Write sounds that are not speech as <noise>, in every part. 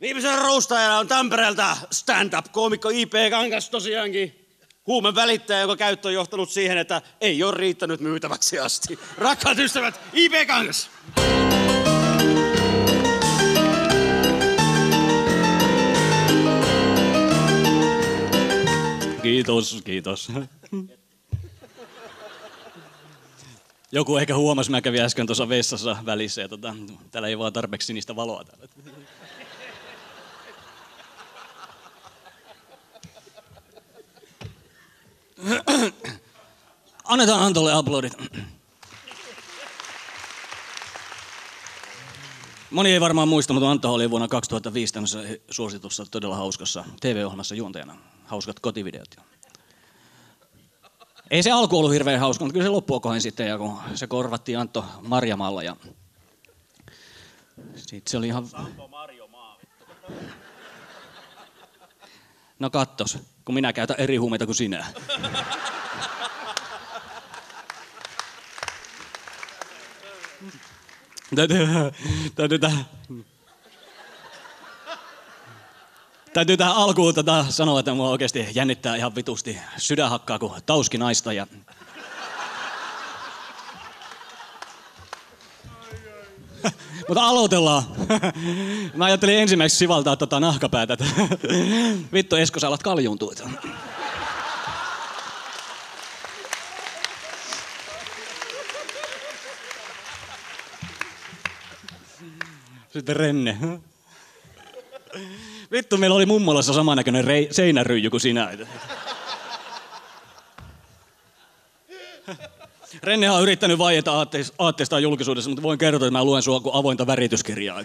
Viimeisen roustajana on Tampereelta stand-up-koomikko IP Kangas tosiaankin. Huumen välittäjä, jonka käyttö on johtanut siihen, että ei ole riittänyt myytäväksi asti. Rakkaat ystävät, IP Kangas! Kiitos, kiitos. Joku ehkä huomasi, mä kävin äsken tuossa vessassa välissä ja tota, täällä ei vaan tarpeeksi sinistä valoa täällä. Annetaan Antolle aplodit. Moni ei varmaan muista, mutta Antto oli vuonna 2005 tämmöisessä suositussa todella hauskassa TV-ohjelmassa juontajana. Hauskat kotivideot. Ei se alku ollut hirveän hauska, mutta kyllä se loppu kohen sitten, ja kun se korvattiin Antto Marjamalla. Ja... Sitten se oli ihan... No kattos, kun minä käytän eri huumeita kuin sinä. <laughs> Täytyy, täytyy tähän... Täytyy tähän alkuun tota sanoa, että mua oikeasti jännittää ihan vitusti. Sydän hakkaa kuin tauskinaista ja... Mutta aloitellaan. Mä ajattelin ensimmäiseksi sivaltaa tota nahkapäätä. Vittu Esko, sä alat kaljuuntua. Sitten Renne. Vittu, meillä oli mummolassa samannäköinen rei- seinäryijy kuin sinä. Renne on yrittänyt vaieta aatteis- aatteistaan julkisuudessa, mutta voin kertoa, että mä luen sua kuin avointa värityskirjaa.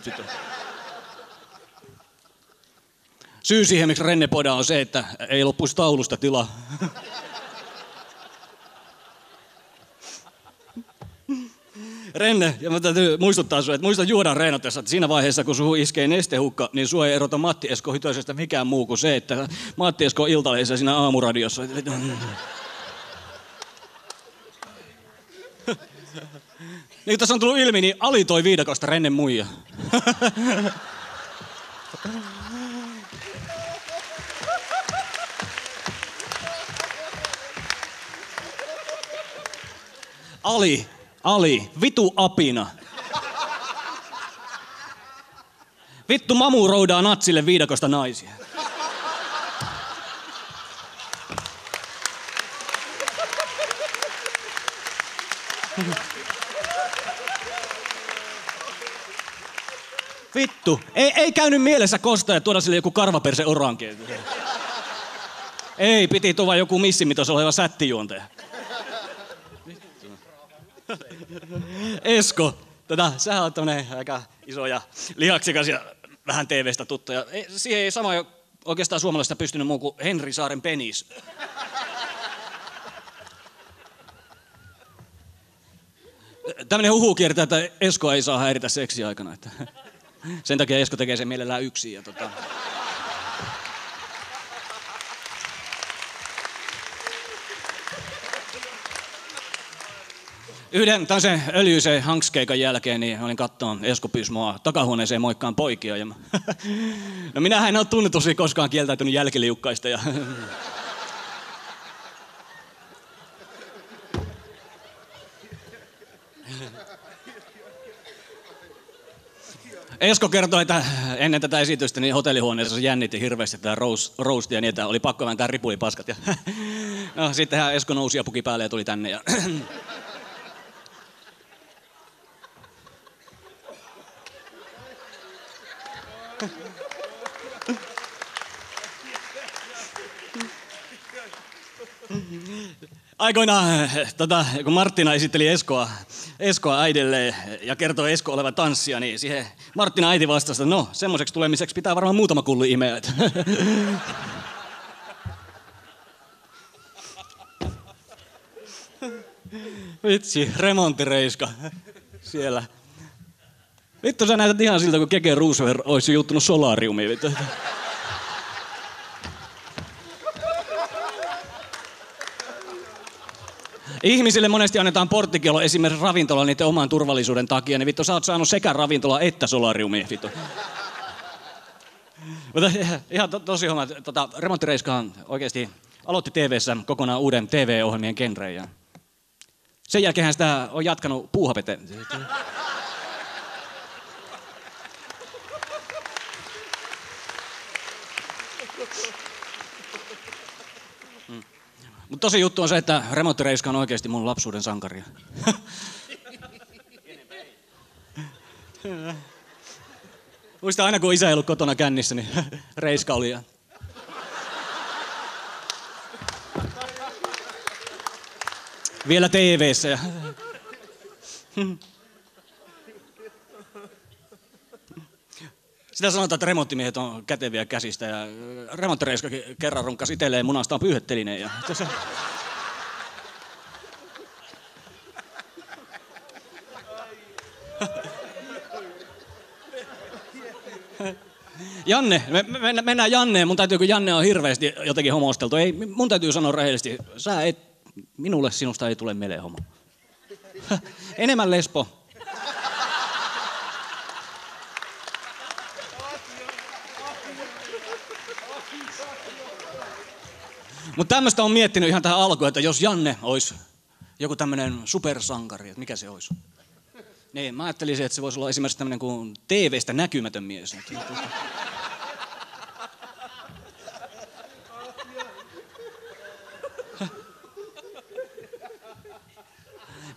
Syy siihen, miksi Renne podaa, on se, että ei loppuisi taulusta tilaa. Renne, ja mä täytyy muistuttaa sinua, että muista juodan reenatessa, että siinä vaiheessa, kun suhu iskee nestehukka, niin sua ei erota Matti Esko Hytöisestä mikään muu kuin se, että Matti Esko iltaleissa siinä aamuradiossa. Niin kuin tässä on tullut ilmi, niin Ali toi viidakosta Rennen muija. Ali, Ali, vitu apina. Vittu mamu roudaa natsille viidakosta naisia. Vittu, ei, ei käynyt mielessä kostaa ja tuoda sille joku karvaperse oranki. Ei, piti tuoda joku missimitos oleva sättijuontaja. <laughs> Esko, tota, sähän on tämmönen aika iso ja lihaksikas ja vähän TV-stä tuttu. Ja siihen ei sama oikeastaan suomalaista pystynyt muu kuin Henri Saaren penis. Tämmöinen huhu kiertää, että Esko ei saa häiritä seksi aikana. Että <laughs> sen takia Esko tekee sen mielellään yksin. Ja tota... Yhden tämmöisen öljyisen hankskeikan jälkeen niin olin kattoon Esko pyysi mua takahuoneeseen moikkaan poikia. Ja... <laughs> No minähän en ole tunnetusti koskaan kieltäytynyt jälkiliukkaista. Ja... <laughs> Esko kertoi, että ennen tätä esitystä niin hotellihuoneessa jännitti hirveästi tätä roast, roastia, niin että oli pakko vääntää ripulipaskat. Ja... <laughs> No, sittenhän Esko nousi ja puki päälle ja tuli tänne. Ja... <clears throat> Aikoinaan, tota, kun Marttina esitteli Eskoa, Eskoa äidille ja kertoi Esko olevan tanssia, niin siihen Marttina äiti vastasi, että no, semmoiseksi tulemiseksi pitää varmaan muutama kullu imeä. että." <laughs> Vitsi, remonttireiska siellä. Vittu sä näytät ihan siltä, kun Keke Roosevelt olisi juttunut solariumiin. Ihmisille monesti annetaan porttikello esimerkiksi ravintola niiden oman turvallisuuden takia, niin vittu sä oot saanut sekä ravintola että solariumia, vittu. Mutta <laughs> ihan to, tosi homma, tota, remonttireiskahan oikeasti aloitti TV-ssä kokonaan uuden TV-ohjelmien genreen. Ja sen jälkeen sitä on jatkanut puuhapete. <laughs> Mm. Mutta tosi juttu on se, että remonttireiska on oikeasti mun lapsuuden sankaria. <laughs> Muista aina kun isä ei ollut kotona kännissä, niin <laughs> reiska oli. Vielä. Ja... <laughs> Sitä sanotaan, että remonttimiehet on käteviä käsistä ja remonttireiska kerran runkas itselleen munastaan pyyhettelineen. Ja... <laughs> Janne, me, me mennään Janneen. Mun täytyy, kun Janne on hirveästi jotenkin homosteltu. Ei, mun täytyy sanoa rehellisesti, sä et, minulle sinusta ei tule melee homo. <laughs> Enemmän lesbo. Mutta tämmöistä on miettinyt ihan tähän alkuun, että jos Janne olisi joku tämmöinen supersankari, että mikä se olisi? Niin, mä ajattelisin, että se voisi olla esimerkiksi tämmöinen kuin TV-stä näkymätön mies.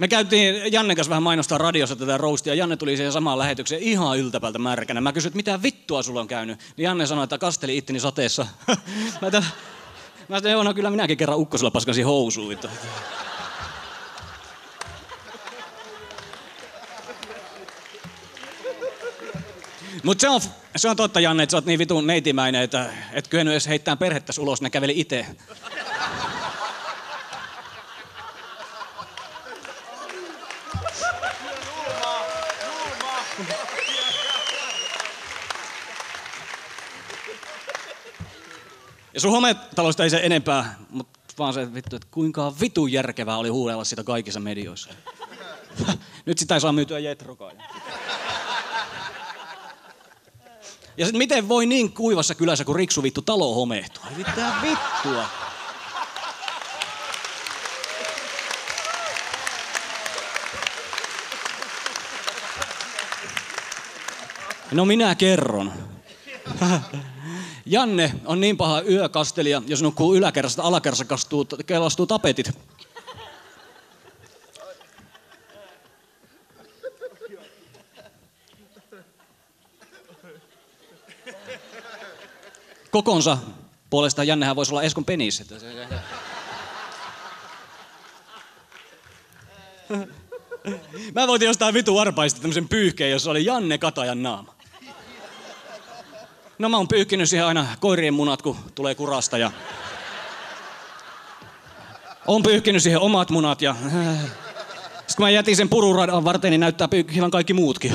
Me käytiin Jannen kanssa vähän mainostaa radiossa tätä roastia. Janne tuli siihen samaan lähetykseen ihan yltäpältä märkänä. Mä kysyin, että mitä vittua sulla on käynyt? Niin Janne sanoi, että kasteli itteni sateessa. <laughs> mä sanoin, joo, no kyllä minäkin kerran ukkosella paskasin housuun. Vittu. Mutta se on, se on totta, Janne, että sä oot niin vitun neitimäinen, että et kyennyt edes heittämään perhettä ulos, ne käveli itse. Ja sun hometalosta ei se enempää, mutta vaan se vittu, että kuinka vitun järkevää oli huudella sitä kaikissa medioissa. Nyt sitä ei saa myytyä Jetrokaan. Ja sitten miten voi niin kuivassa kylässä, kun riksu vittu talo homehtuu? Ei mitään vittua. No minä kerron. Janne on niin paha yökastelija, jos nukkuu yläkerrasta, alakerrassa kastuu, kelastuu tapetit. Kokonsa puolestaan Jannehän voisi olla Eskon penis. Mä voitin jostain vitu arpaista tämmöisen pyyhkeen, jossa oli Janne Katajan naama. No mä oon pyyhkinyt siihen aina koirien munat, kun tulee kurasta ja... Oon pyyhkinyt siihen omat munat ja... Sitten kun mä jätin sen pururadan varten, niin näyttää pyyhkivän kaikki muutkin.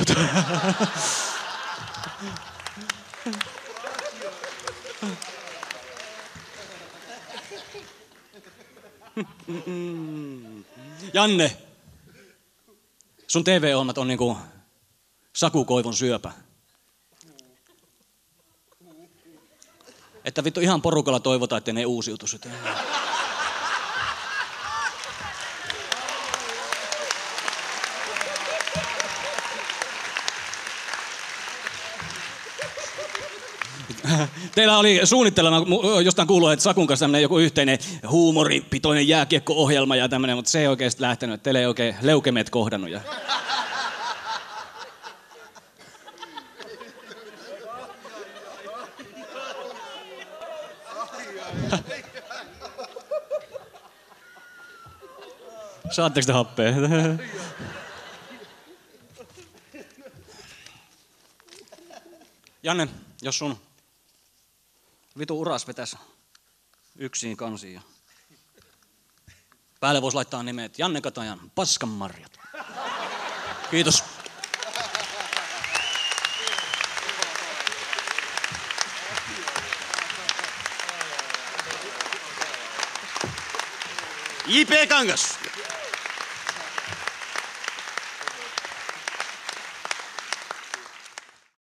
Janne, sun TV-ohjelmat on niinku sakukoivun syöpä. Että vittu ihan porukalla toivotaan, että ne uusiutu sitä. Teillä oli suunnittelema, jostain kuuluu, että Sakun kanssa joku yhteinen huumoripitoinen jääkiekko-ohjelma ja tämmöinen, mutta se ei oikeasti lähtenyt. Teillä ei oikein leukemet kohdannut. Ja... Saatteko te happea? Janne, jos sun vitu uras vetäisi yksin kansiin ja päälle voisi laittaa nimet Janne Katajan Paskan marjat. Kiitos. J.P. Kangas.